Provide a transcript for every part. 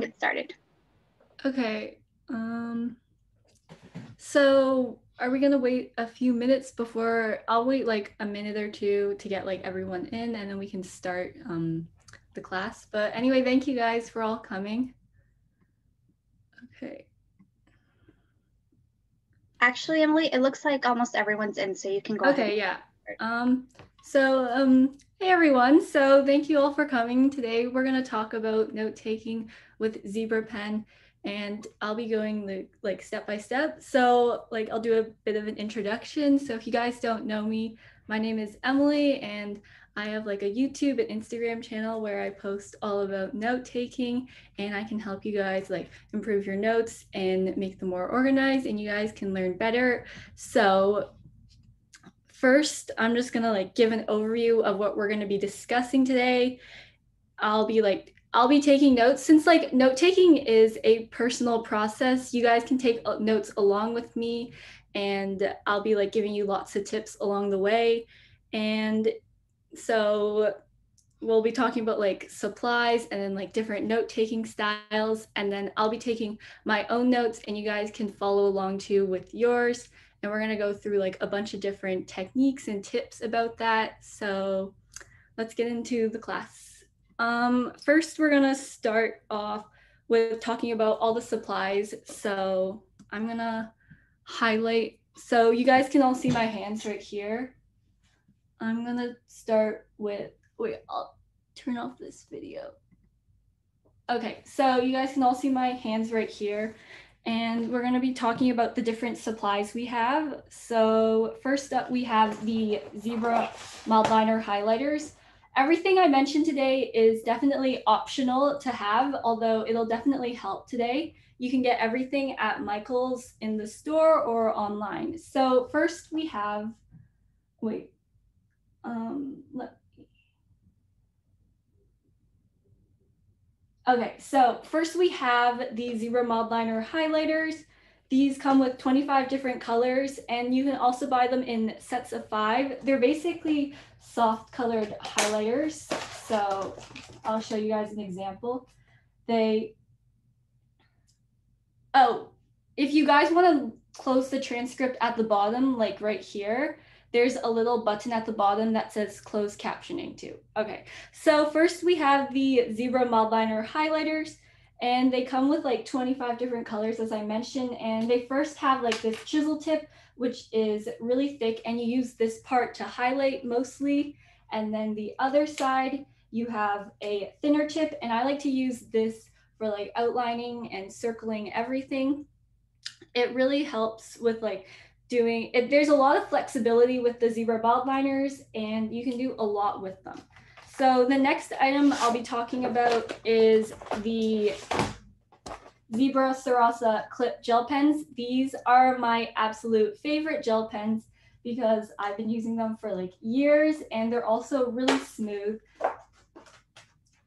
get started. Okay. Um, so are we gonna wait a few minutes before I'll wait like a minute or two to get like everyone in and then we can start um, the class. But anyway, thank you guys for all coming. Okay. Actually, Emily, it looks like almost everyone's in, so you can go Okay, ahead. yeah. Um, so um, hey everyone. So thank you all for coming today. We're gonna talk about note taking with Zebra Pen and I'll be going the like step by step. So like I'll do a bit of an introduction. So if you guys don't know me, my name is Emily and I have like a YouTube and Instagram channel where I post all about note taking and I can help you guys like improve your notes and make them more organized and you guys can learn better. So first, I'm just gonna like give an overview of what we're gonna be discussing today. I'll be like I'll be taking notes since like note taking is a personal process. You guys can take uh, notes along with me and I'll be like giving you lots of tips along the way. And so we'll be talking about like supplies and then like different note taking styles. And then I'll be taking my own notes and you guys can follow along too with yours. And we're going to go through like a bunch of different techniques and tips about that. So let's get into the class. Um, first, we're gonna start off with talking about all the supplies. So I'm gonna highlight, so you guys can all see my hands right here. I'm gonna start with, wait, I'll turn off this video. Okay, so you guys can all see my hands right here. And we're gonna be talking about the different supplies we have. So first up, we have the Zebra mild liner highlighters. Everything I mentioned today is definitely optional to have, although it'll definitely help today. You can get everything at Michaels in the store or online. So first we have, wait, um, let Okay, so first we have the Zebra Mild Liner highlighters. These come with 25 different colors and you can also buy them in sets of five. They're basically soft colored highlighters. So I'll show you guys an example. They, oh, if you guys want to close the transcript at the bottom, like right here, there's a little button at the bottom that says closed captioning too. Okay, so first we have the Zebra Mild Liner highlighters and they come with like 25 different colors as I mentioned and they first have like this chisel tip which is really thick and you use this part to highlight mostly and then the other side you have a thinner tip and I like to use this for like outlining and circling everything. It really helps with like doing it. There's a lot of flexibility with the zebra mild liners and you can do a lot with them. So the next item I'll be talking about is the Zebra Sarasa Clip Gel Pens. These are my absolute favorite gel pens because I've been using them for like years and they're also really smooth.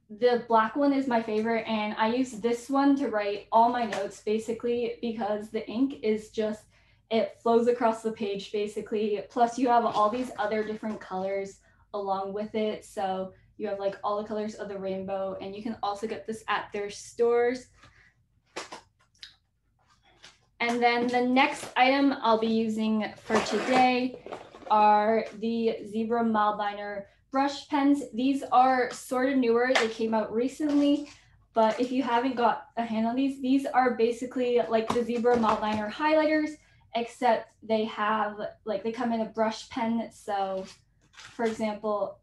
The black one is my favorite and I use this one to write all my notes basically because the ink is just, it flows across the page basically. Plus you have all these other different colors along with it. So you have like all the colors of the rainbow and you can also get this at their stores. And then the next item I'll be using for today are the Zebra Mild Liner brush pens. These are sort of newer. They came out recently, but if you haven't got a hand on these, these are basically like the Zebra Mild Liner highlighters, except they have like they come in a brush pen. So for example,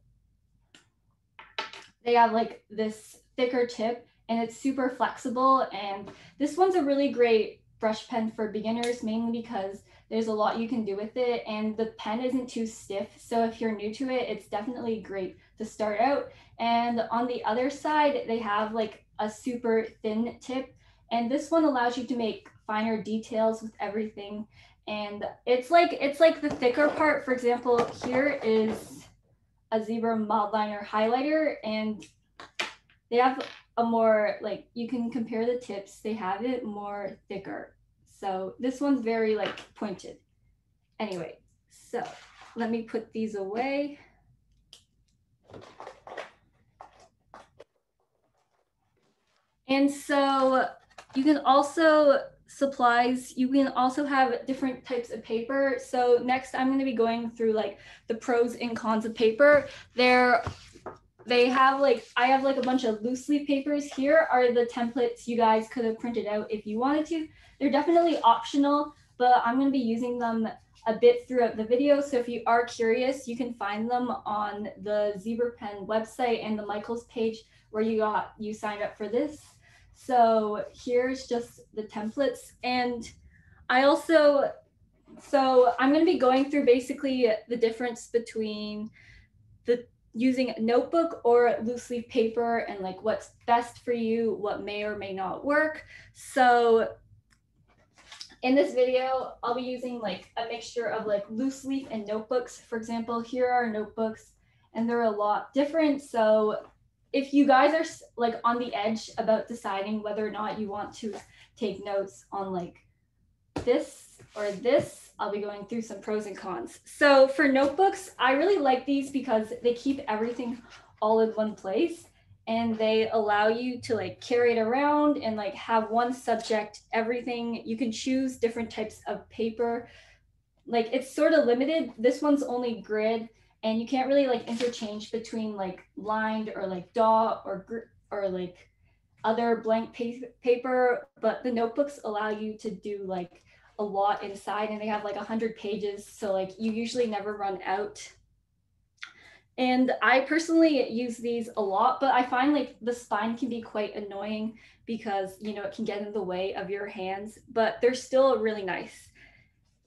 they have like this thicker tip and it's super flexible. And this one's a really great brush pen for beginners, mainly because there's a lot you can do with it and the pen isn't too stiff. So if you're new to it, it's definitely great to start out. And on the other side, they have like a super thin tip. And this one allows you to make finer details with everything. And it's like, it's like the thicker part. For example, here is a zebra mild liner highlighter and they have a more like you can compare the tips they have it more thicker so this one's very like pointed anyway so let me put these away And so you can also supplies, you can also have different types of paper. So next I'm going to be going through like the pros and cons of paper. There they have like I have like a bunch of loose leaf papers. Here are the templates you guys could have printed out if you wanted to. They're definitely optional, but I'm going to be using them a bit throughout the video. So if you are curious, you can find them on the Zebra Pen website and the Michaels page where you got you signed up for this. So here's just the templates. And I also, so I'm going to be going through basically the difference between the using notebook or loose leaf paper and like what's best for you, what may or may not work. So in this video, I'll be using like a mixture of like loose leaf and notebooks. For example, here are notebooks and they're a lot different. So if you guys are like on the edge about deciding whether or not you want to take notes on like this or this, I'll be going through some pros and cons. So for notebooks, I really like these because they keep everything all in one place and they allow you to like carry it around and like have one subject, everything. You can choose different types of paper. Like it's sort of limited. This one's only grid and you can't really like interchange between like lined or like dot or or like other blank pa- paper but the notebooks allow you to do like a lot inside and they have like 100 pages so like you usually never run out. And i personally use these a lot but i find like the spine can be quite annoying because you know it can get in the way of your hands but they're still really nice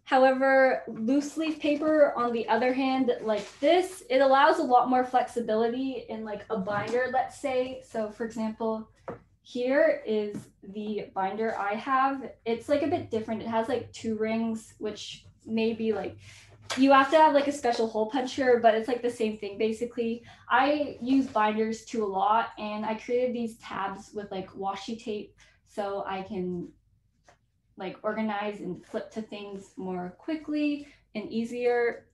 However, loose leaf paper, on the other hand, like this, it allows a lot more flexibility in like a binder, let's say. So for example, here is the binder I have. It's like a bit different. It has like two rings, which may be like, you have to have like a special hole puncher, but it's like the same thing basically. I use binders too a lot and I created these tabs with like washi tape so I can like organize and flip to things more quickly and easier.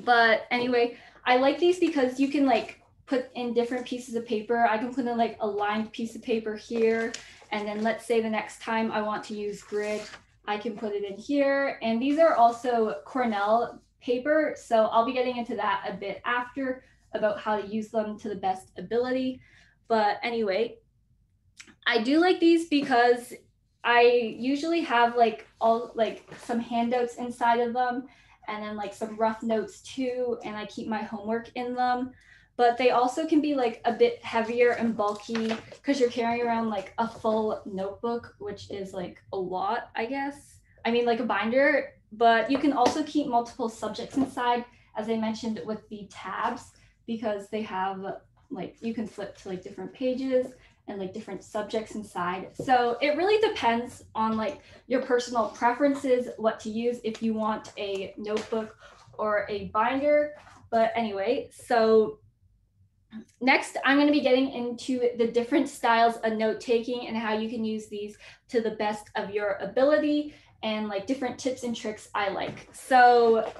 But anyway, I like these because you can like put in different pieces of paper. I can put in like a lined piece of paper here. And then let's say the next time I want to use grid, I can put it in here. And these are also Cornell paper. So I'll be getting into that a bit after about how to use them to the best ability. But anyway, I do like these because I usually have like all like some handouts inside of them and then like some rough notes too and I keep my homework in them. But they also can be like a bit heavier and bulky because you're carrying around like a full notebook which is like a lot I guess. I mean like a binder but you can also keep multiple subjects inside as I mentioned with the tabs because they have like you can flip to like different pages and like different subjects inside. So it really depends on like your personal preferences, what to use if you want a notebook or a binder. But anyway, so next I'm going to be getting into the different styles of note taking and how you can use these to the best of your ability and like different tips and tricks I like. So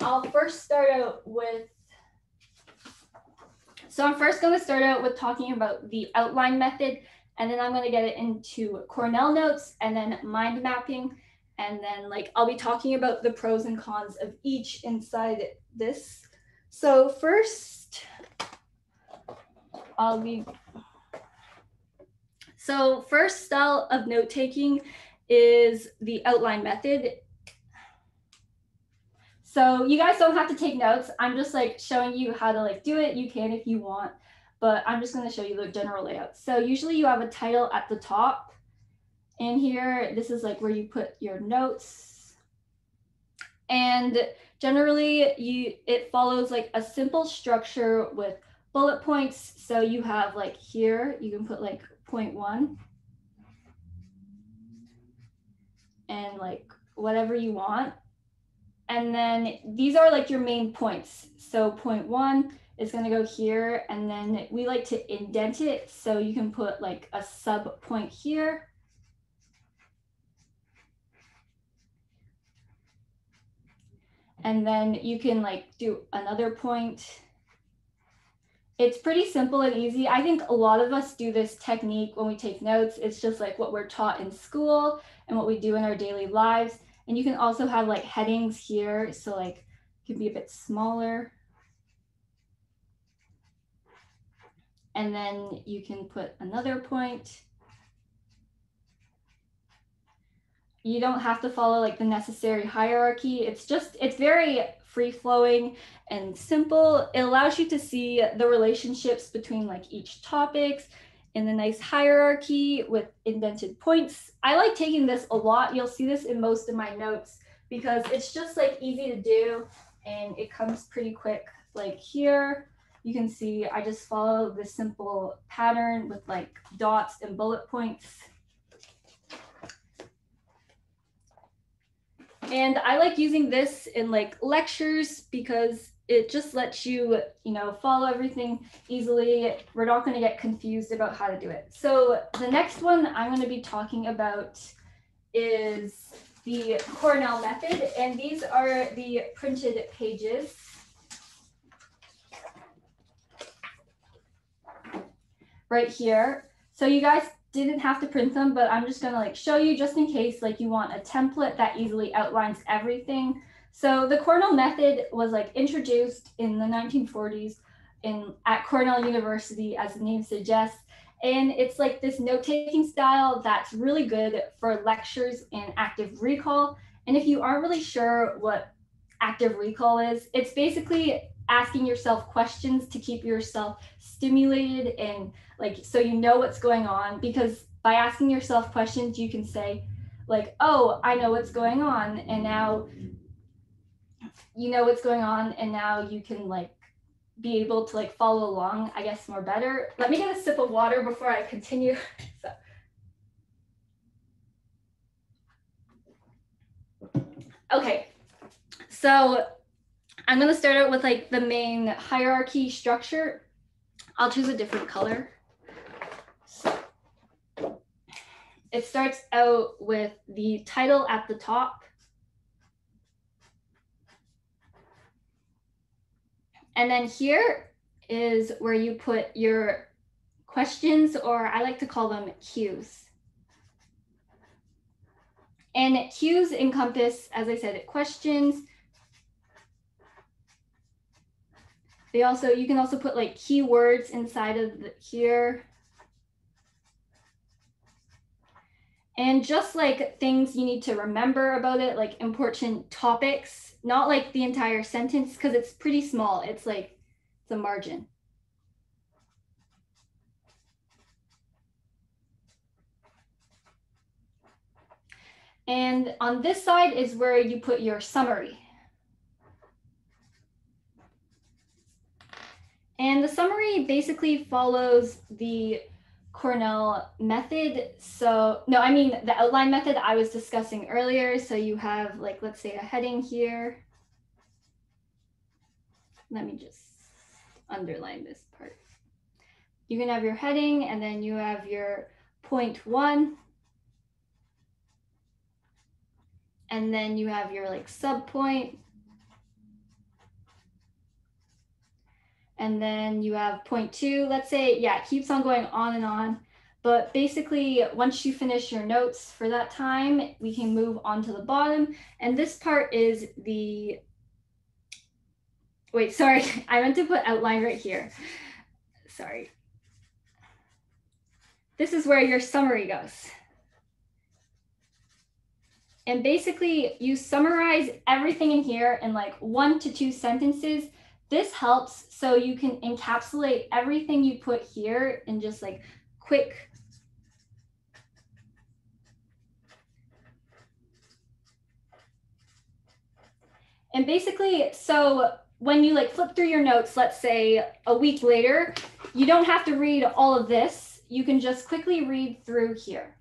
I'll first start out with so I'm first going to start out with talking about the outline method, and then I'm going to get it into Cornell notes and then mind mapping. And then like I'll be talking about the pros and cons of each inside this. So first, I'll be, so first style of note taking is the outline method. So you guys don't have to take notes. I'm just like showing you how to like do it. You can if you want, but I'm just going to show you the general layout. So usually you have a title at the top. And here, this is like where you put your notes. And generally you it follows like a simple structure with bullet points. So you have like here, you can put like point one and like whatever you want. And then these are like your main points. So point one is going to go here and then we like to indent it. So you can put like a sub point here. And then you can like do another point it's pretty simple and easy. I think a lot of us do this technique when we take notes. It's just like what we're taught in school and what we do in our daily lives. And you can also have like headings here. So like it can be a bit smaller. And then you can put another point. You don't have to follow like the necessary hierarchy. It's just, it's very free flowing and simple. It allows you to see the relationships between like each topics in the nice hierarchy with indented points. I like taking this a lot. You'll see this in most of my notes because it's just like easy to do and it comes pretty quick. Like here, you can see I just follow this simple pattern with like dots and bullet points. And I like using this in like lectures because it just lets you, you know, follow everything easily. We're not going to get confused about how to do it. So the next one I'm going to be talking about is the Cornell method. And these are the printed pages. Right here. So you guys didn't have to print them, but I'm just gonna like show you just in case like you want a template that easily outlines everything. So the Cornell method was like introduced in the 1940s in at Cornell University, as the name suggests. And it's like this note-taking style that's really good for lectures and active recall. And if you aren't really sure what active recall is, it's basically asking yourself questions to keep yourself stimulated and like so you know what's going on because by asking yourself questions you can say like oh i know what's going on and now you know what's going on and now you can like be able to like follow along i guess more better. Let me get a sip of water before i continue. So. okay. So i'm going to start out with like the main hierarchy structure. I'll choose a different color. It starts out with the title at the top. And then here is where you put your questions, or I like to call them cues. And cues encompass, as I said, questions. They also, you can also put like keywords inside of the, here. And just like things you need to remember about it, like important topics, not like the entire sentence, because it's pretty small. It's like a margin. And on this side is where you put your summary. And the summary basically follows the Cornell method. So no, I mean the outline method I was discussing earlier. So you have like, let's say a heading here. Let me just underline this part. You can have your heading and then you have your point one. And then you have your like sub point and then you have point two, let's say, yeah, it keeps on going on and on. But basically, once you finish your notes for that time, we can move on to the bottom. And this part is the, wait, sorry, I meant to put outline right here. Sorry. This is where your summary goes. And basically, you summarize everything in here in like one to two sentences this helps so you can encapsulate everything you put here in just like quick And basically, so when you like flip through your notes, let's say a week later, you don't have to read all of this. You can just quickly read through here.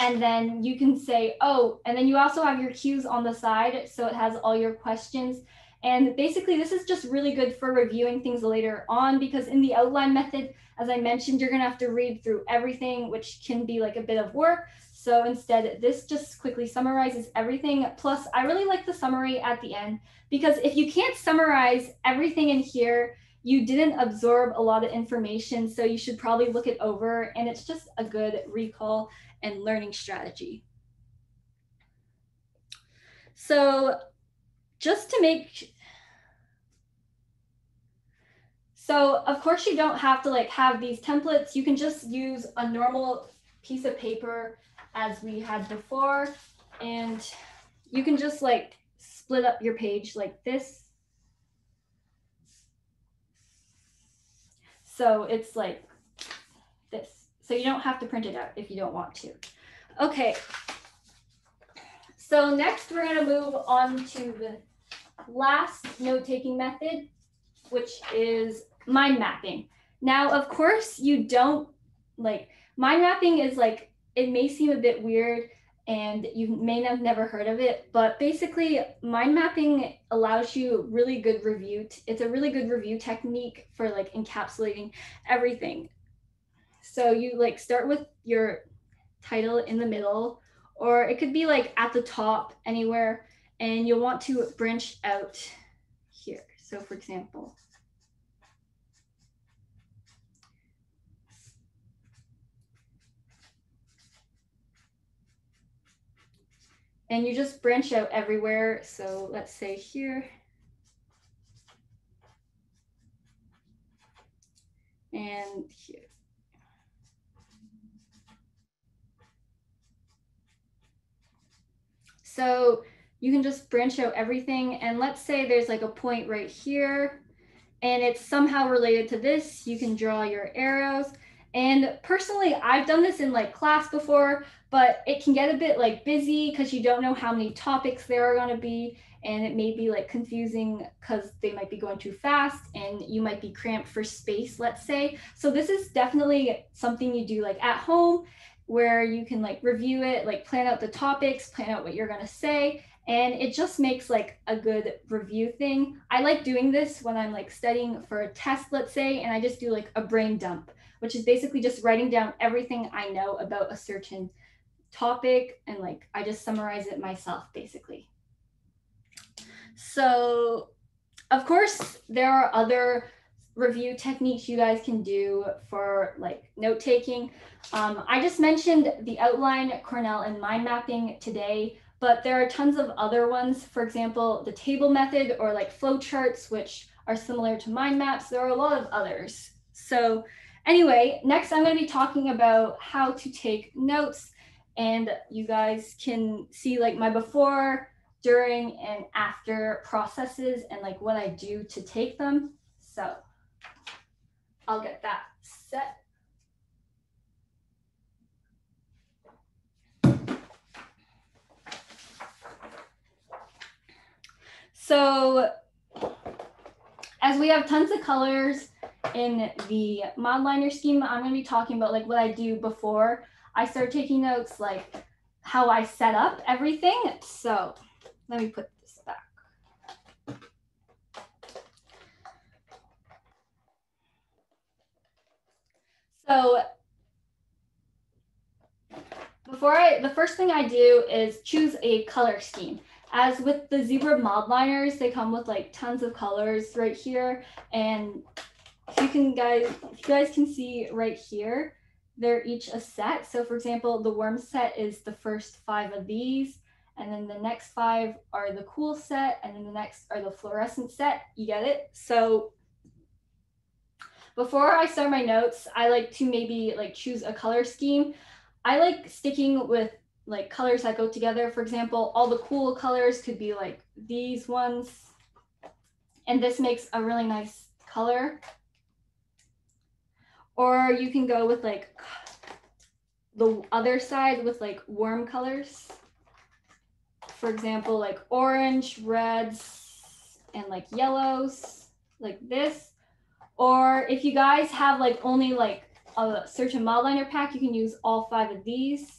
And then you can say, oh, and then you also have your cues on the side. So it has all your questions. And basically, this is just really good for reviewing things later on because in the outline method, as I mentioned, you're going to have to read through everything, which can be like a bit of work. So instead, this just quickly summarizes everything. Plus, I really like the summary at the end because if you can't summarize everything in here, you didn't absorb a lot of information, so you should probably look it over and it's just a good recall and learning strategy. So just to make so of course you don't have to like have these templates. You can just use a normal piece of paper as we had before and you can just like split up your page like this. So it's like this. So you don't have to print it out if you don't want to. Okay. So next we're gonna move on to the last note-taking method, which is mind mapping. Now, of course, you don't like mind mapping is like it may seem a bit weird and you may have never heard of it, but basically mind mapping allows you really good review. it's a really good review technique for like encapsulating everything. So you like start with your title in the middle, or it could be like at the top anywhere, and you'll want to branch out here. So for example, and you just branch out everywhere. So let's say here. And here. So you can just branch out everything. And let's say there's like a point right here and it's somehow related to this. You can draw your arrows. And personally, I've done this in like class before, but it can get a bit like busy because you don't know how many topics there are going to be and it may be like confusing because they might be going too fast and you might be cramped for space let's say so this is definitely something you do like at home where you can like review it like plan out the topics plan out what you're going to say and it just makes like a good review thing i like doing this when i'm like studying for a test let's say and i just do like a brain dump which is basically just writing down everything i know about a certain topic and like I just summarize it myself basically. So, of course, there are other review techniques you guys can do for like note taking. Um, I just mentioned the outline, Cornell, and mind mapping today, but there are tons of other ones. For example, the table method or like flowcharts, which are similar to mind maps. There are a lot of others. So anyway, next I'm going to be talking about how to take notes and you guys can see like my before, during, and after processes and like what I do to take them. So I'll get that set. So as we have tons of colors in the Mildliner scheme, I'm going to be talking about like what I do before I start taking notes like how I set up everything. So let me put this back. So before I, the first thing I do is choose a color scheme. As with the zebra Mildliners, they come with like tons of colors right here. And you can guys, you guys can see right here, they're each a set. So for example, the worm set is the first five of these, and then the next five are the cool set, and then the next are the fluorescent set. You get it? So before I start my notes, I like to maybe like choose a color scheme. I like sticking with like colors that go together. For example, all the cool colors could be like these ones. And this makes a really nice color. Or you can go with like the other side with like warm colors. For example, like orange, reds, and like yellows, like this. Or if you guys have like only like a certain Mildliner pack, you can use all five of these.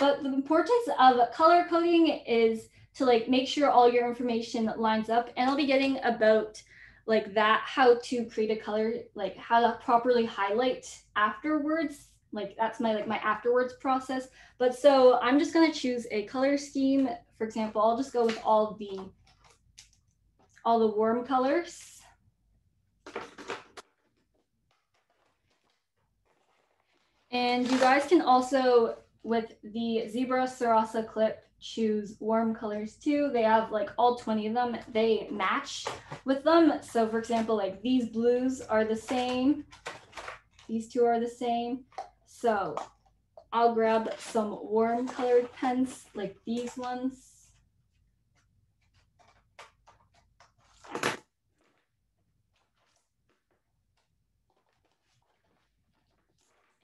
But the importance of color coding is to like make sure all your information lines up. And I'll be getting about like that, how to create a color, like how to properly highlight afterwards. Like that's my like my afterwards process. But so I'm just gonna choose a color scheme. For example, I'll just go with all the all the warm colors. And you guys can also with the Zebra Sarasa clip, choose warm colors too. They have like all 20 of them. They match with them. So for example, like these blues are the same. These two are the same. So I'll grab some warm colored pens like these ones.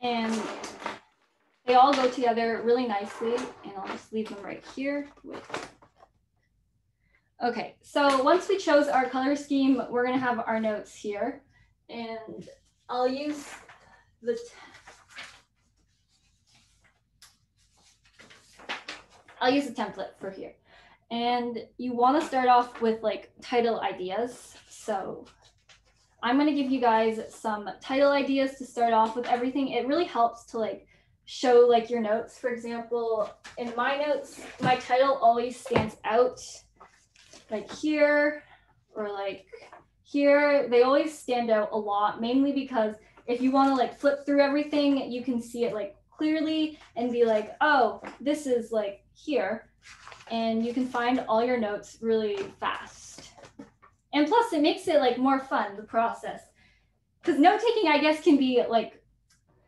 And they all go together really nicely and I'll just leave them right here. Okay, so once we chose our color scheme, we're gonna have our notes here and I'll use the I'll use a template for here. And you want to start off with like title ideas. So I'm going to give you guys some title ideas to start off with everything. It really helps to like show like your notes. For example, in my notes, my title always stands out like here or like here. They always stand out a lot, mainly because if you want to like flip through everything, you can see it like clearly and be like, oh, this is like here. And you can find all your notes really fast. And plus it makes it like more fun, the process. Because note taking, I guess, can be like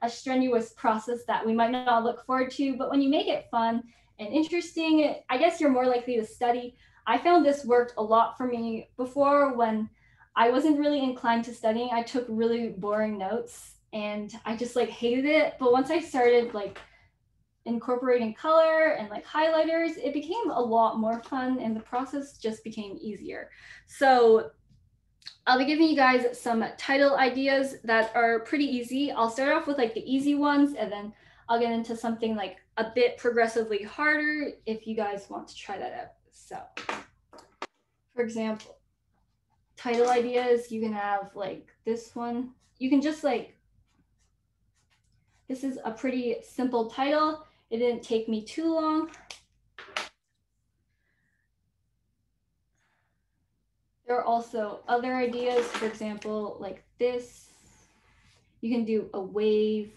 a strenuous process that we might not look forward to, but when you make it fun and interesting, I guess you're more likely to study. I found this worked a lot for me before when I wasn't really inclined to studying. I took really boring notes and I just like hated it. But once I started like incorporating color and like highlighters, it became a lot more fun and the process just became easier. So I'll be giving you guys some title ideas that are pretty easy. I'll start off with like the easy ones and then I'll get into something like a bit progressively harder if you guys want to try that out. So for example, title ideas, you can have like this one. You can just like, this is a pretty simple title. It didn't take me too long. There are also other ideas, for example, like this. You can do a wave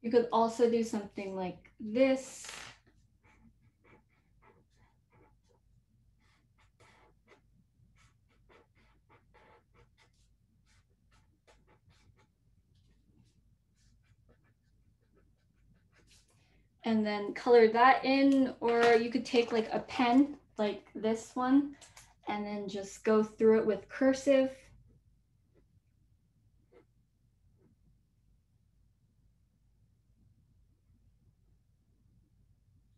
You could also do something like this. And then color that in, or you could take like a pen like this one and then just go through it with cursive.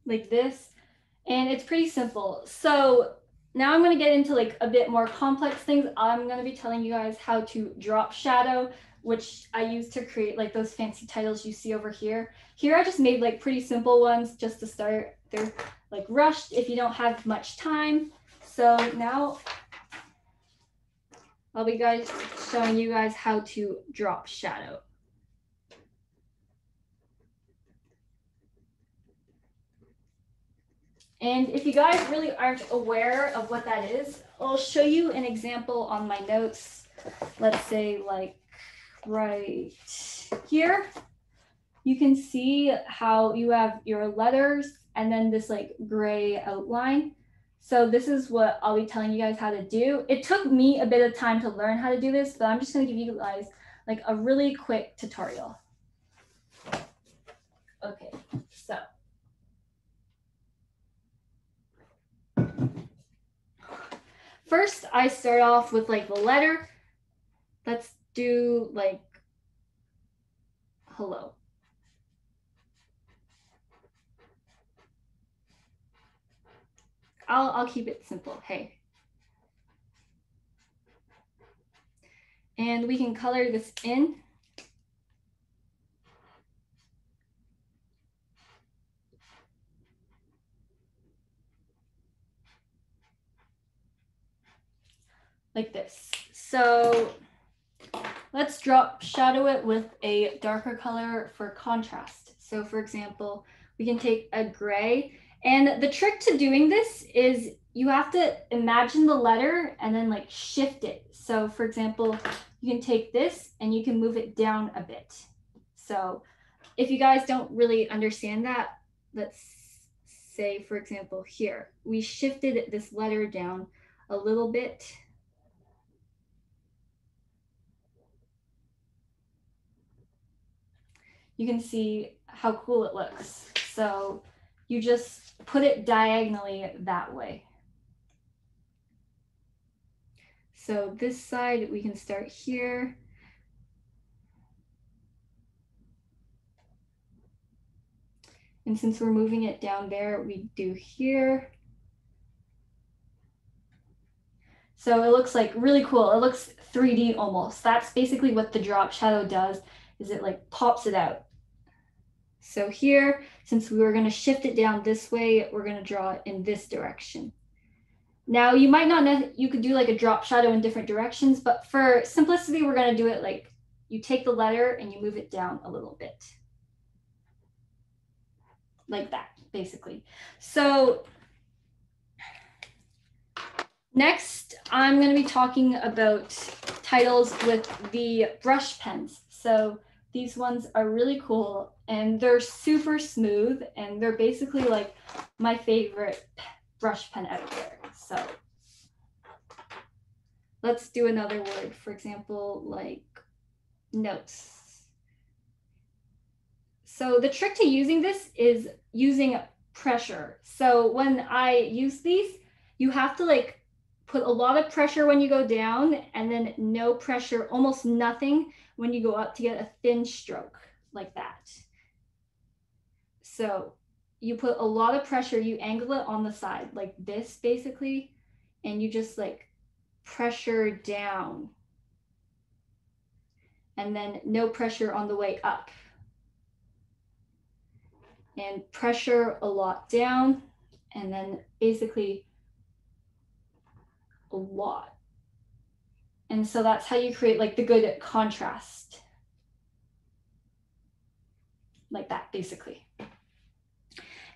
like this. And it's pretty simple. So now I'm going to get into like a bit more complex things. I'm going to be telling you guys how to drop shadow, which I use to create like those fancy titles you see over here. Here I just made like pretty simple ones just to start. They're like rushed if you don't have much time. So now I'll be guys showing you guys how to drop shadow. And if you guys really aren't aware of what that is, I'll show you an example on my notes. Let's say like right here, you can see how you have your letters and then this like gray outline. So this is what I'll be telling you guys how to do. It took me a bit of time to learn how to do this, but I'm just gonna give you guys like a really quick tutorial. Okay, so First, I start off with like the letter. Let's do like hello. I'll, I'll keep it simple. Hey. And we can color this in. like this. So let's drop shadow it with a darker color for contrast. So for example, we can take a gray. And the trick to doing this is you have to imagine the letter and then like shift it. So for example, you can take this and you can move it down a bit. So if you guys don't really understand that, let's say, for example, here, we shifted this letter down a little bit. You can see how cool it looks. So you just put it diagonally that way. So this side, we can start here. And since we're moving it down there, we do here. So it looks like really cool. It looks 3D almost. That's basically what the drop shadow does, is it like pops it out. So here, since we were gonna shift it down this way, we're gonna draw it in this direction. Now you might not know, you could do like a drop shadow in different directions, but for simplicity, we're gonna do it like you take the letter and you move it down a little bit like that, basically. So next, I'm going to be talking about titles with the brush pens. So these ones are really cool and they're super smooth and they're basically like my favorite brush pen out there. So let's do another word. For example, like notes. So the trick to using this is using pressure. So when I use these, you have to like put a lot of pressure when you go down and then no pressure, almost nothing when you go up to get a thin stroke like that. So you put a lot of pressure, you angle it on the side like this basically, and you just like pressure down. And then no pressure on the way up and pressure a lot down and then basically a lot. And so that's how you create like the good contrast. Like that, basically.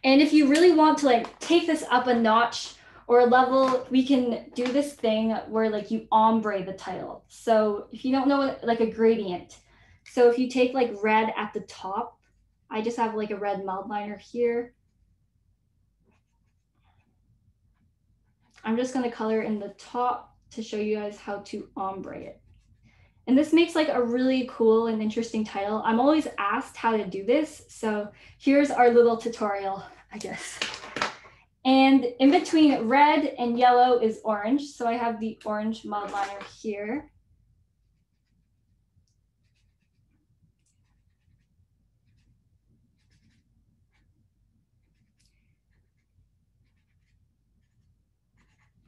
And if you really want to like take this up a notch or a level, we can do this thing where like you ombre the title. So if you don't know like a gradient, so if you take like red at the top I just have like a red Mildliner here. I'm just gonna color in the top to show you guys how to ombre it. And this makes like a really cool and interesting title. I'm always asked how to do this. So here's our little tutorial, I guess. And in between red and yellow is orange. So I have the orange Mildliner here.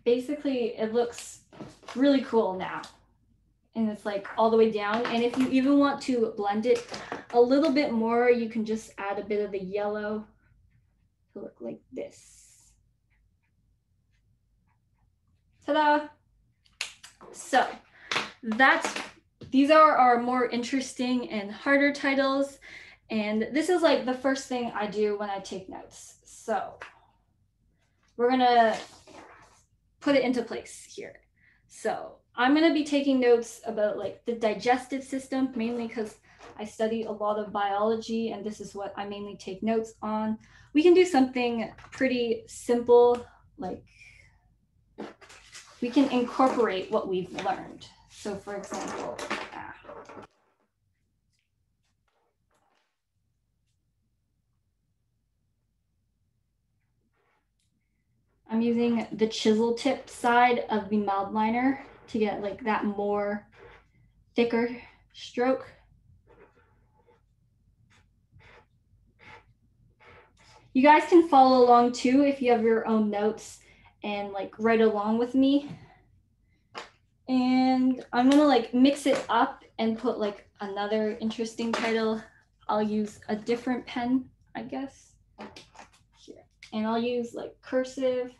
basically it looks really cool now. And it's like all the way down. And if you even want to blend it a little bit more, you can just add a bit of the yellow to look like this. Ta-da! So that's, these are our more interesting and harder titles. And this is like the first thing I do when I take notes. So we're gonna put it into place here. So I'm going to be taking notes about like the digestive system, mainly because I study a lot of biology and this is what I mainly take notes on. We can do something pretty simple, like we can incorporate what we've learned. So for example, I'm using the chisel tip side of the Mildliner to get like that more thicker stroke. You guys can follow along too if you have your own notes and like write along with me. And I'm gonna like mix it up and put like another interesting title. I'll use a different pen, I guess. Here. And I'll use like cursive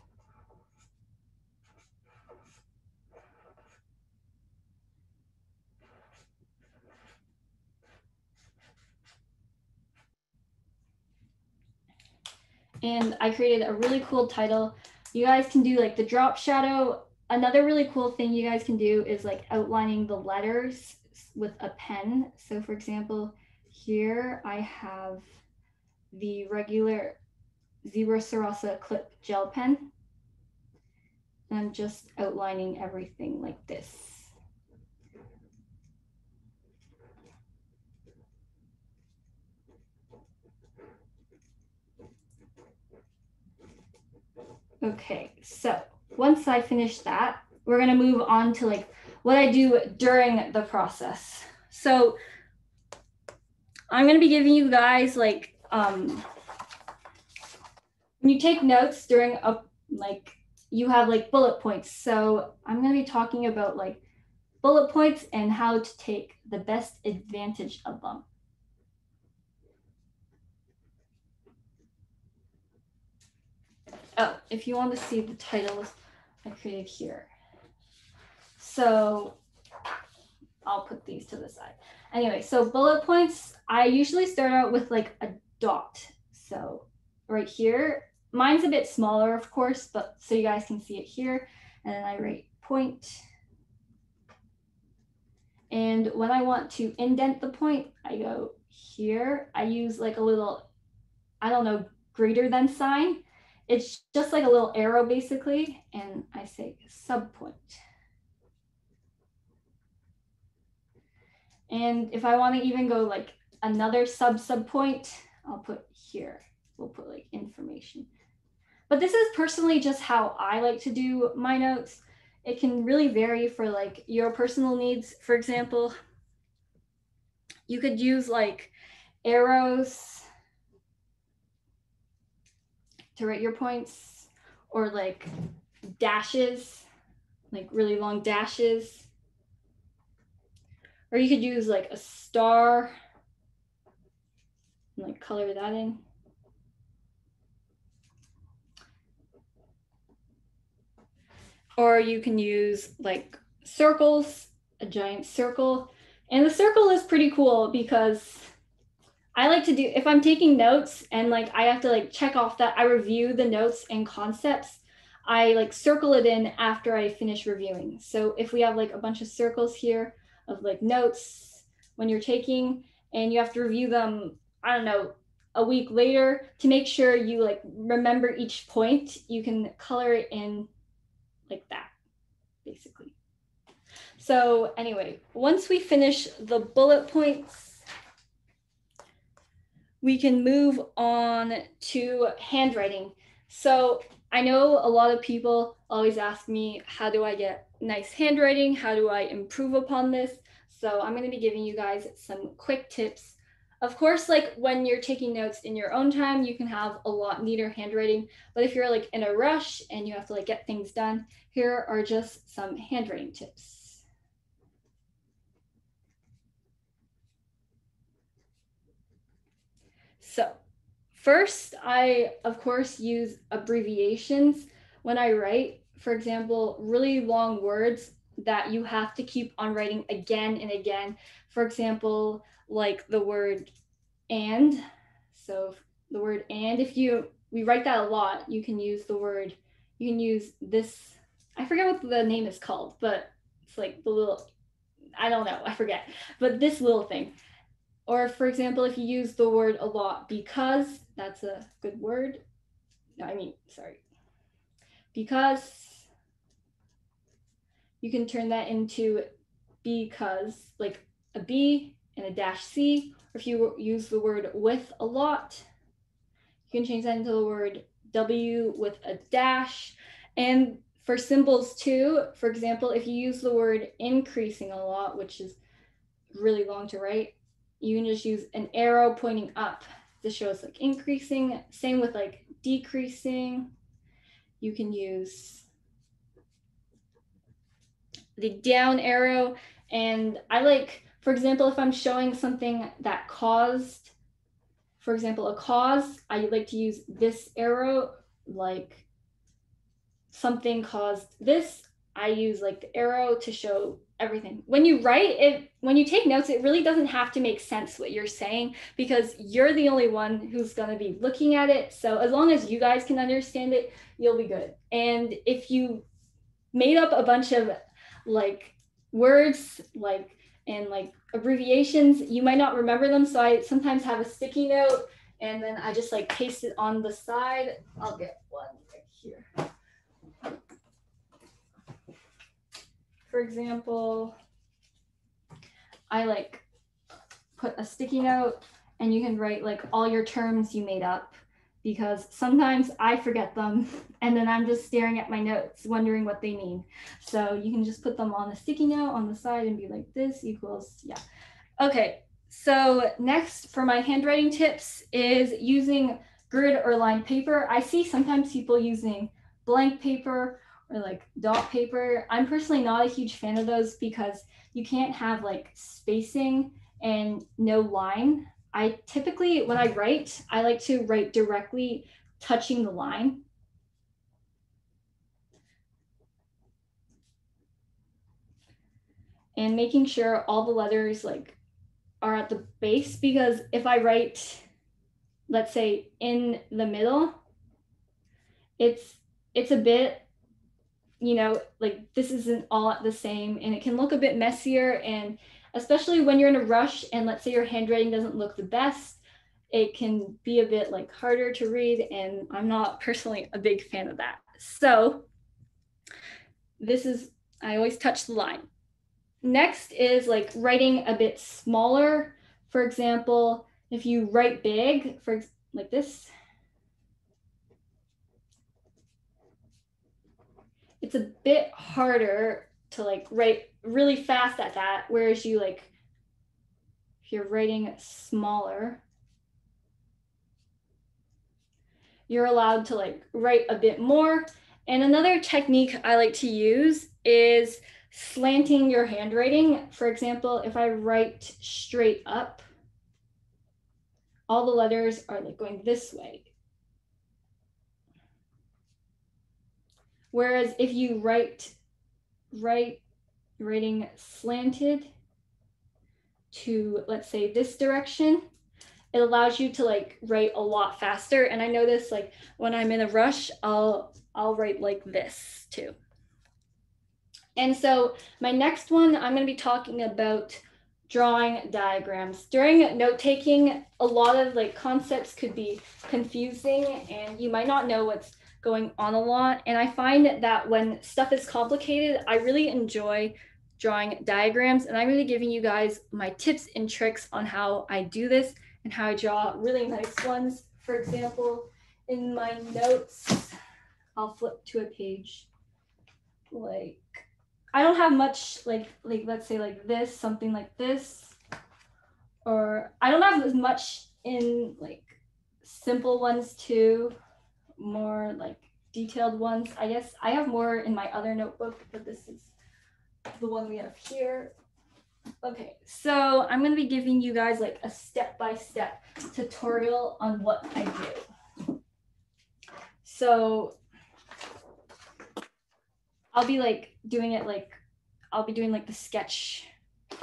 and I created a really cool title. You guys can do like the drop shadow. Another really cool thing you guys can do is like outlining the letters with a pen. So for example, here I have the regular Zebra Sarasa clip gel pen. And I'm just outlining everything like this. Okay, so once I finish that, we're gonna move on to like what I do during the process. So I'm gonna be giving you guys like um, when you take notes during a like you have like bullet points. So I'm gonna be talking about like bullet points and how to take the best advantage of them. Oh, if you want to see the titles I created here. So I'll put these to the side. Anyway, so bullet points, I usually start out with like a dot. So right here, mine's a bit smaller, of course, but so you guys can see it here. And then I write point. And when I want to indent the point, I go here. I use like a little, I don't know, greater than sign it's just like a little arrow basically, and I say subpoint. And if I want to even go like another sub subpoint, I'll put here. We'll put like information. But this is personally just how I like to do my notes. It can really vary for like your personal needs. For example, you could use like arrows to write your points or like dashes, like really long dashes. Or you could use like a star and like color that in. Or you can use like circles, a giant circle. And the circle is pretty cool because I like to do if I'm taking notes and like I have to like check off that I review the notes and concepts, I like circle it in after I finish reviewing. So if we have like a bunch of circles here of like notes when you're taking and you have to review them, I don't know, a week later to make sure you like remember each point, you can color it in like that, basically. So anyway, once we finish the bullet points, we can move on to handwriting. So I know a lot of people always ask me, how do I get nice handwriting? How do I improve upon this? So I'm going to be giving you guys some quick tips. Of course, like when you're taking notes in your own time, you can have a lot neater handwriting. But if you're like in a rush and you have to like get things done, here are just some handwriting tips. So first, I, of course, use abbreviations when I write. For example, really long words that you have to keep on writing again and again. For example, like the word and. So the word and, if you, we write that a lot, you can use the word, you can use this, I forget what the name is called, but it's like the little, I don't know, I forget, but this little thing. Or for example, if you use the word a lot, because, that's a good word. No, I mean, sorry. Because you can turn that into because, like a B and a dash C. Or if you use the word with a lot, you can change that into the word W with a dash. And for symbols too, for example, if you use the word increasing a lot, which is really long to write, you can just use an arrow pointing up. This shows like increasing, same with like decreasing. You can use the down arrow. And I like, for example, if I'm showing something that caused, for example, a cause, I like to use this arrow, like something caused this, I use like the arrow to show everything. When you write it, when you take notes, it really doesn't have to make sense what you're saying because you're the only one who's going to be looking at it. So as long as you guys can understand it, you'll be good. And if you made up a bunch of like words like and like abbreviations, you might not remember them. So I sometimes have a sticky note and then I just like paste it on the side. I'll get one right here. For example, I like put a sticky note and you can write like all your terms you made up because sometimes I forget them and then I'm just staring at my notes wondering what they mean. So you can just put them on a sticky note on the side and be like this equals, yeah. Okay, so next for my handwriting tips is using grid or lined paper. I see sometimes people using blank paper or like dot paper. I'm personally not a huge fan of those because you can't have like spacing and no line I typically, when I write, I like to write directly touching the line. And making sure all the letters like are at the base because if I write, let's say in the middle, it's it's a bit, you know, like this isn't all the same and it can look a bit messier and especially when you're in a rush and let's say your handwriting doesn't look the best it can be a bit like harder to read and i'm not personally a big fan of that. So this is i always touch the line. Next is like writing a bit smaller. For example if you write big for like this it's a bit harder to like write really fast at that. Whereas you like, if you're writing smaller, you're allowed to like write a bit more. And another technique I like to use is slanting your handwriting. For example, if I write straight up, all the letters are like going this way. Whereas if you write right writing slanted to, let's say, this direction, it allows you to like write a lot faster. And I notice like when I'm in a rush, I'll I'll write like this too. And so my next one, I'm going to be talking about drawing diagrams. During note taking, a lot of like concepts could be confusing and you might not know what's going on a lot. And I find that when stuff is complicated, I really enjoy drawing diagrams. And I'm really giving you guys my tips and tricks on how I do this and how I draw really nice ones. For example, in my notes, I'll flip to a page like I don't have much like like let's say like this, something like this. Or I don't have as much in like simple ones too more like detailed ones. I guess I have more in my other notebook, but this is the one we have here. Okay, so I'm gonna be giving you guys like a step-by-step -step tutorial on what I do. So I'll be like doing it like, I'll be doing like the sketch.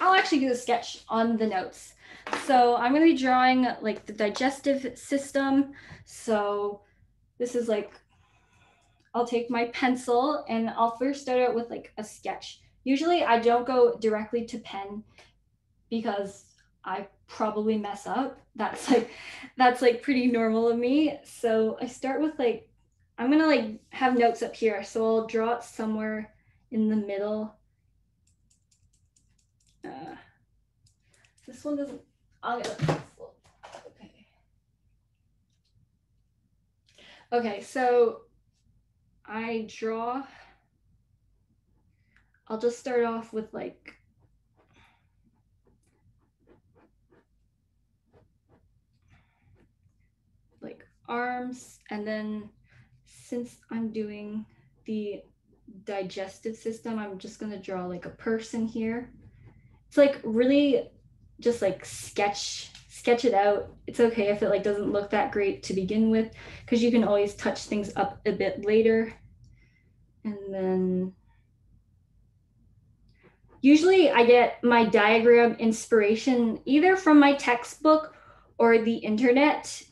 I'll actually do the sketch on the notes. So I'm gonna be drawing like the digestive system. So this is like, I'll take my pencil and I'll first start out with like a sketch. Usually I don't go directly to pen because I probably mess up. That's like, that's like pretty normal of me. So I start with like, I'm gonna like have notes up here. So I'll draw it somewhere in the middle. Uh, this one doesn't, I'll get a Okay, so I draw. I'll just start off with like like arms and then since I'm doing the digestive system, I'm just going to draw like a person here. It's like really just like sketch sketch it out. It's okay if it like doesn't look that great to begin with, because you can always touch things up a bit later. And then usually I get my diagram inspiration either from my textbook or the internet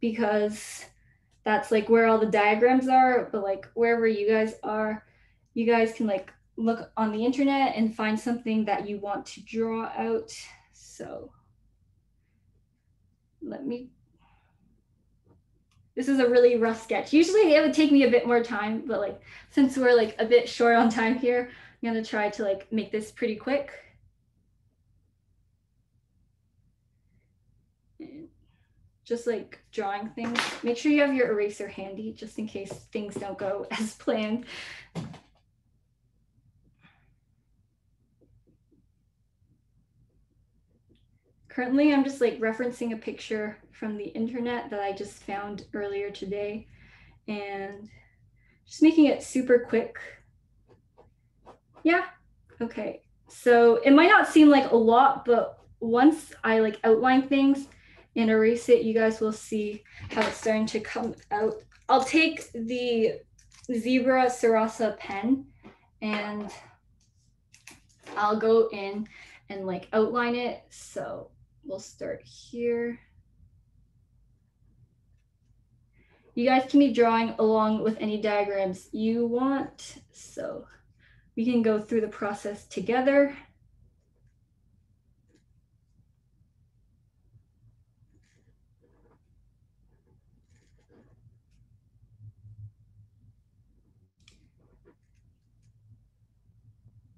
because that's like where all the diagrams are. But like wherever you guys are, you guys can like look on the internet and find something that you want to draw out. So me this is a really rough sketch. Usually it would take me a bit more time, but like since we're like a bit short on time here, I'm gonna try to like make this pretty quick. just like drawing things. Make sure you have your eraser handy just in case things don't go as planned. Currently, I'm just like referencing a picture from the internet that I just found earlier today and just making it super quick. Yeah, okay. So it might not seem like a lot, but once I like outline things and erase it, you guys will see how it's starting to come out. I'll take the Zebra Sarasa pen and I'll go in and like outline it. So we'll start here. You guys can be drawing along with any diagrams you want. So we can go through the process together.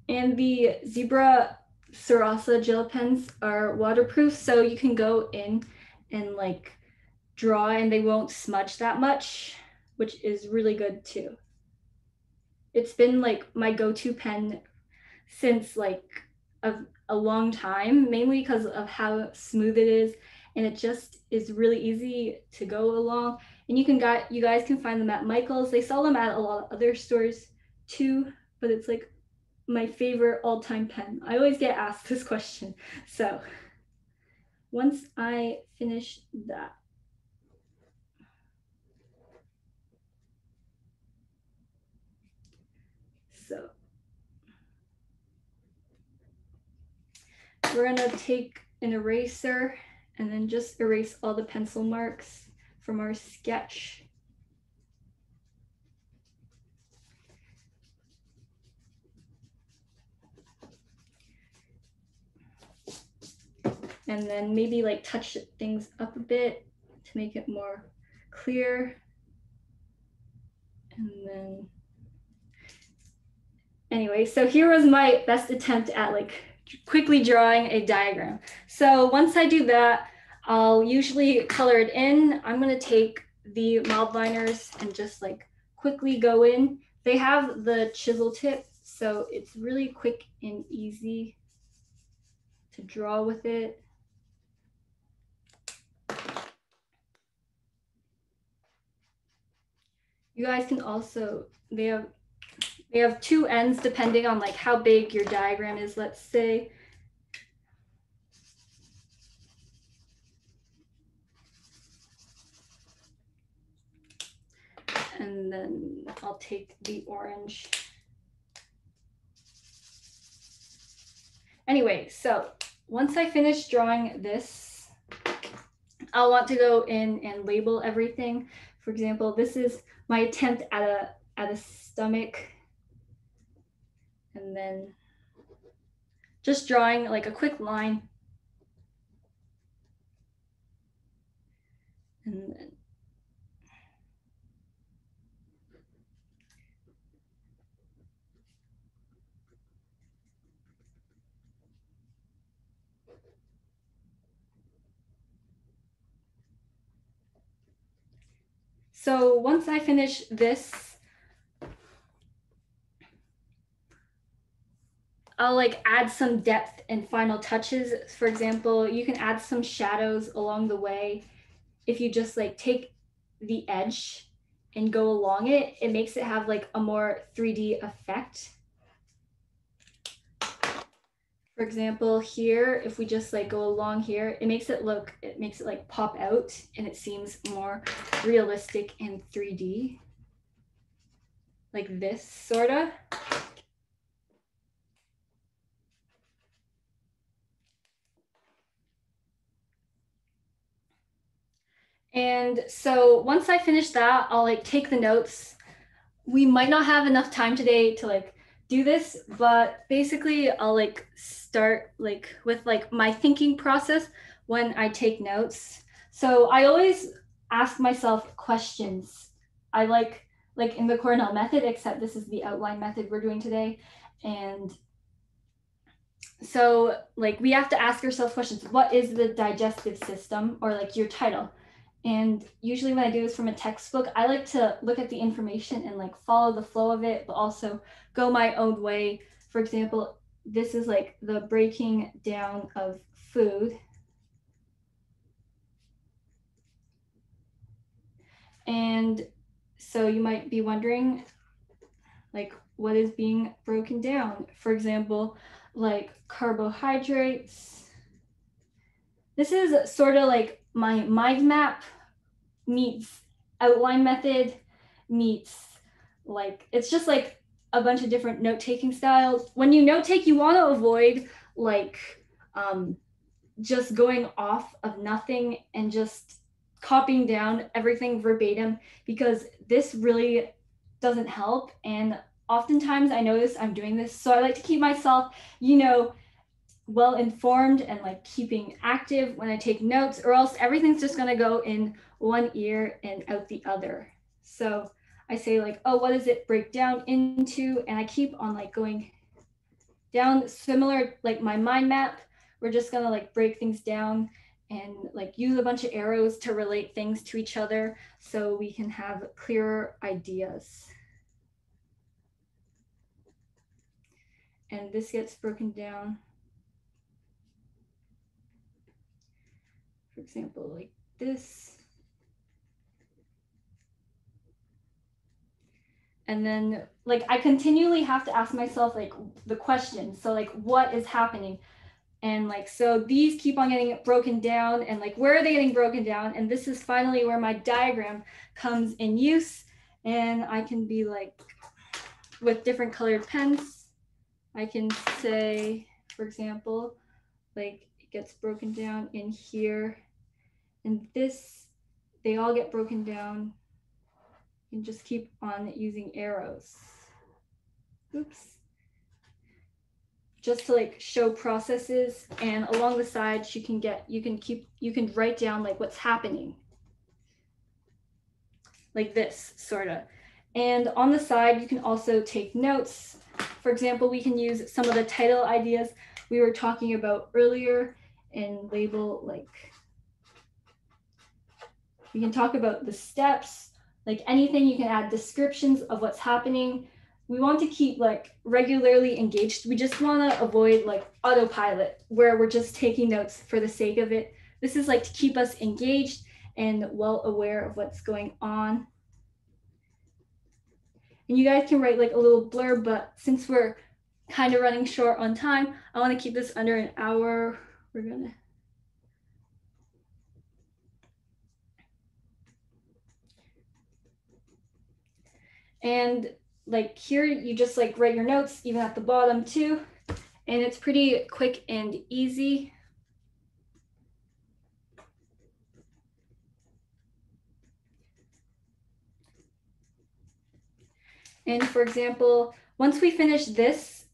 And the Zebra Sarasa gel pens are waterproof, so you can go in and like draw and they won't smudge that much, which is really good too. It's been like my go-to pen since like a, a long time, mainly because of how smooth it is. And it just is really easy to go along. And you can got you guys can find them at Michaels. They sell them at a lot of other stores too, but it's like my favorite all-time pen? I always get asked this question. So once I finish that, so we're gonna take an eraser and then just erase all the pencil marks from our sketch. And then maybe like touch things up a bit to make it more clear. And then, anyway, so here was my best attempt at like quickly drawing a diagram. So once I do that, I'll usually color it in. I'm gonna take the Mildliners and just like quickly go in. They have the chisel tip, so it's really quick and easy to draw with it. You guys can also, they have, they have two ends depending on like how big your diagram is, let's say. And then I'll take the orange. Anyway, so once I finish drawing this, I'll want to go in and label everything. For example, this is my attempt at a at a stomach. And then just drawing like a quick line. And then So once I finish this, I'll like add some depth and final touches. For example, you can add some shadows along the way. If you just like take the edge and go along it, it makes it have like a more 3D effect for example, here, if we just like go along here, it makes it look, it makes it like pop out and it seems more realistic and 3D. Like this sorta. And so once I finish that, I'll like take the notes. We might not have enough time today to like do this, but basically I'll like start like with like my thinking process when I take notes. So I always ask myself questions. I like like in the Cornell method, except this is the outline method we're doing today. And so like we have to ask ourselves questions. What is the digestive system or like your title? And usually when I do this from a textbook, I like to look at the information and like follow the flow of it, but also go my own way. For example, this is like the breaking down of food. And so you might be wondering, like, what is being broken down? For example, like carbohydrates. This is sort of like my mind map meets outline method meets like it's just like a bunch of different note taking styles. When you note take, you want to avoid like um, just going off of nothing and just copying down everything verbatim because this really doesn't help. And oftentimes I notice I'm doing this. So I like to keep myself, you know, well informed and like keeping active when I take notes, or else everything's just gonna go in one ear and out the other. So I say like, oh, what does it break down into? And I keep on like going down similar, like my mind map. We're just gonna like break things down and like use a bunch of arrows to relate things to each other so we can have clearer ideas. And this gets broken down. For example, like this. and then like i continually have to ask myself like the question so like what is happening? And like so these keep on getting broken down and like where are they getting broken down? And this is finally where my diagram comes in use and i can be like with different colored pens. I can say for example like it gets broken down in here and this they all get broken down and just keep on using arrows. Oops. Just to like show processes and along the sides you can get, you can keep, you can write down like what's happening. Like this sort of. And on the side, you can also take notes. For example, we can use some of the title ideas we were talking about earlier and label like, we can talk about the steps like anything you can add descriptions of what's happening. We want to keep like regularly engaged. We just want to avoid like autopilot where we're just taking notes for the sake of it. This is like to keep us engaged and well aware of what's going on. And you guys can write like a little blurb but since we're kind of running short on time i want to keep this under an hour. We're gonna And like here, you just like write your notes even at the bottom too. And it's pretty quick and easy. And for example, once we finish this,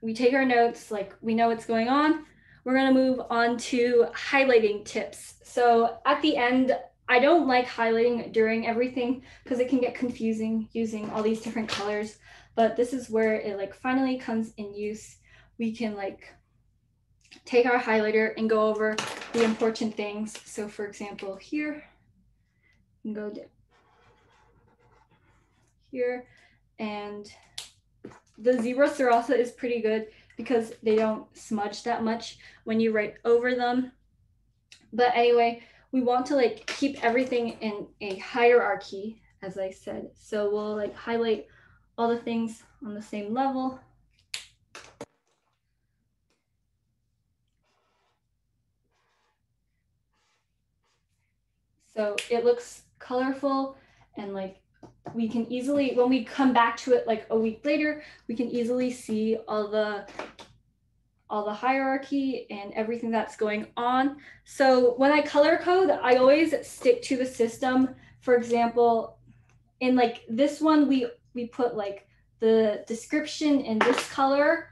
we take our notes, like we know what's going on. We're gonna move on to highlighting tips. So at the end, I don't like highlighting during everything because it can get confusing using all these different colors. But this is where it like finally comes in use. We can like take our highlighter and go over the important things. So for example, here, go down here and the zebra Sarasa is pretty good because they don't smudge that much when you write over them. But anyway, we want to like keep everything in a hierarchy, as I said. So we'll like highlight all the things on the same level. So it looks colorful and like we can easily, when we come back to it like a week later, we can easily see all the all the hierarchy and everything that's going on. So when I color code, I always stick to the system. For example, in like this one, we, we put like the description in this color,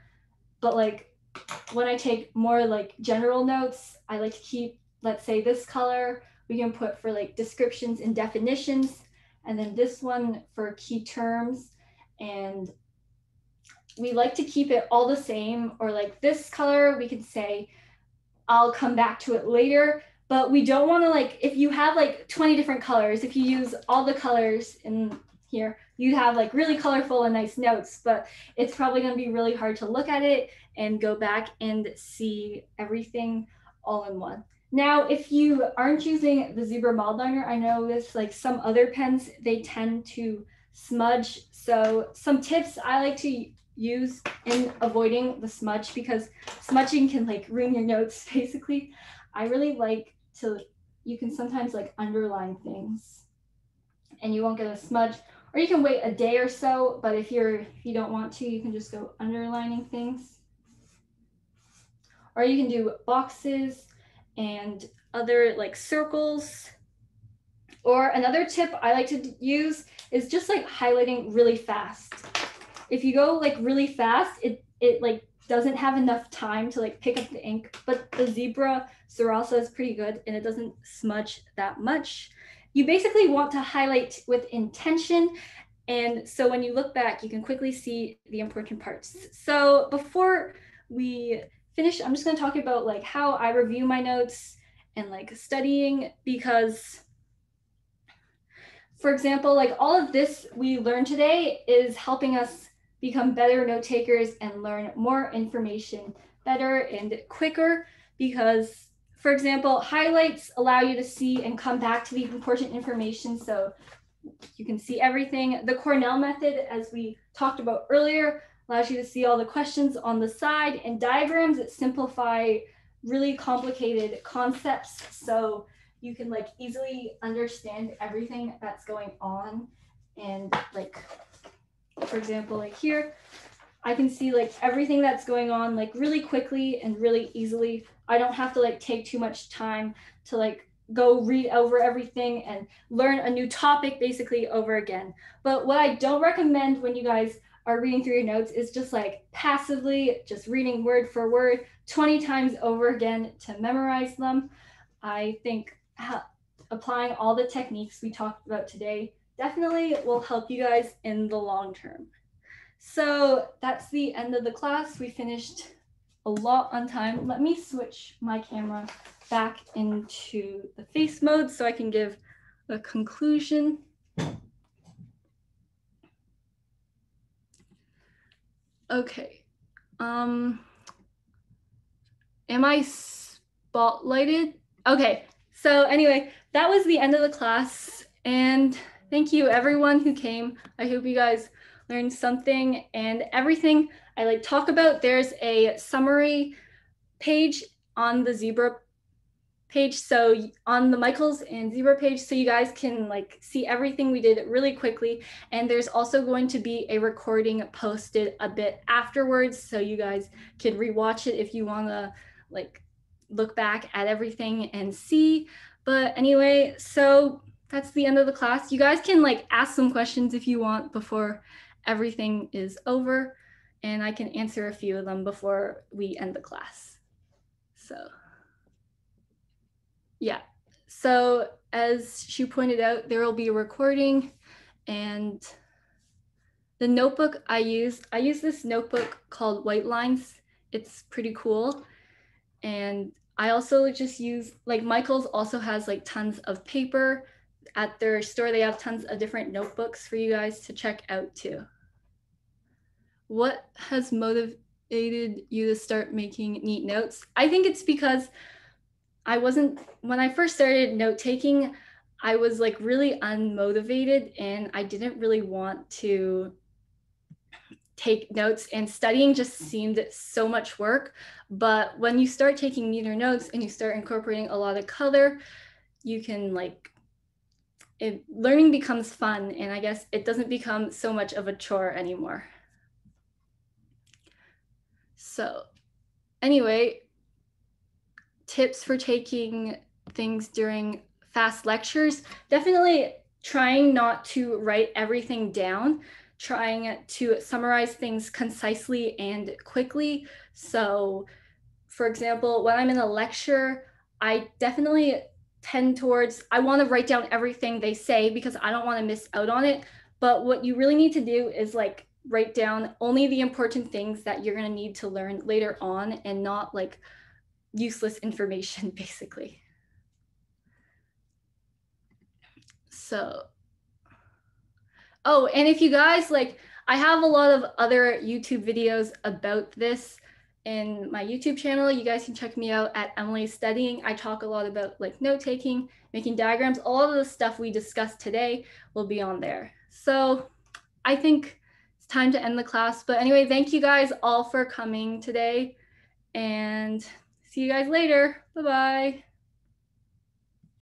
but like when I take more like general notes, I like to keep, let's say this color, we can put for like descriptions and definitions, and then this one for key terms. And we like to keep it all the same, or like this color, we can say, I'll come back to it later, but we don't want to like, if you have like 20 different colors, if you use all the colors in here, you'd have like really colorful and nice notes, but it's probably going to be really hard to look at it and go back and see everything all in one. Now, if you aren't using the Zebra Mildliner, I know with like some other pens, they tend to smudge. So some tips I like to use in avoiding the smudge because smudging can like ruin your notes basically. I really like to, you can sometimes like underline things and you won't get a smudge or you can wait a day or so, but if you're, if you don't want to, you can just go underlining things. Or you can do boxes and other like circles. Or another tip I like to use is just like highlighting really fast. If you go like really fast, it, it like doesn't have enough time to like pick up the ink, but the Zebra Sarasa is pretty good and it doesn't smudge that much. You basically want to highlight with intention. And so when you look back, you can quickly see the important parts. So before we finish, I'm just going to talk about like how I review my notes and like studying because for example, like all of this we learned today is helping us become better note takers and learn more information better and quicker because for example, highlights allow you to see and come back to the important information. So you can see everything. The Cornell method, as we talked about earlier, allows you to see all the questions on the side and diagrams that simplify really complicated concepts. So you can like easily understand everything that's going on. And like, for example, like here, I can see like everything that's going on like really quickly and really easily. I don't have to like take too much time to like go read over everything and learn a new topic basically over again. But what I don't recommend when you guys are reading through your notes is just like passively just reading word for word 20 times over again to memorize them. I think applying all the techniques we talked about today definitely will help you guys in the long term. So that's the end of the class. We finished a lot on time. Let me switch my camera back into the face mode so I can give a conclusion. Okay. Um, am I spotlighted? Okay. So anyway, that was the end of the class. And thank you everyone who came. I hope you guys learned something and everything I like talk about. There's a summary page on the Zebra page. So on the Michaels and Zebra page, so you guys can like see everything we did really quickly. And there's also going to be a recording posted a bit afterwards. So you guys can rewatch it if you want to like look back at everything and see. But anyway, so that's the end of the class. You guys can like ask some questions if you want before everything is over and I can answer a few of them before we end the class. So yeah, so as she pointed out, there will be a recording and the notebook I use, I use this notebook called Whitelines. It's pretty cool. And I also just use, like Michaels also has like tons of paper. At their store, they have tons of different notebooks for you guys to check out too. What has motivated you to start making neat notes? I think it's because I wasn't, when I first started note taking, I was like really unmotivated and I didn't really want to take notes and studying just seemed so much work. But when you start taking neater notes and you start incorporating a lot of color, you can like, it, learning becomes fun and I guess it doesn't become so much of a chore anymore. So anyway, tips for taking things during fast lectures definitely trying not to write everything down, trying to summarize things concisely and quickly. So, for example, when I'm in a lecture, I definitely tend towards I want to write down everything they say because I don't want to miss out on it. But what you really need to do is like write down only the important things that you're going to need to learn later on and not like useless information basically. So, oh, and if you guys like, I have a lot of other YouTube videos about this in my YouTube channel. You guys can check me out at Emily Studying. I talk a lot about like note taking, making diagrams. All of the stuff we discussed today will be on there. So I think it's time to end the class. But anyway, thank you guys all for coming today and see you guys later. Bye-bye.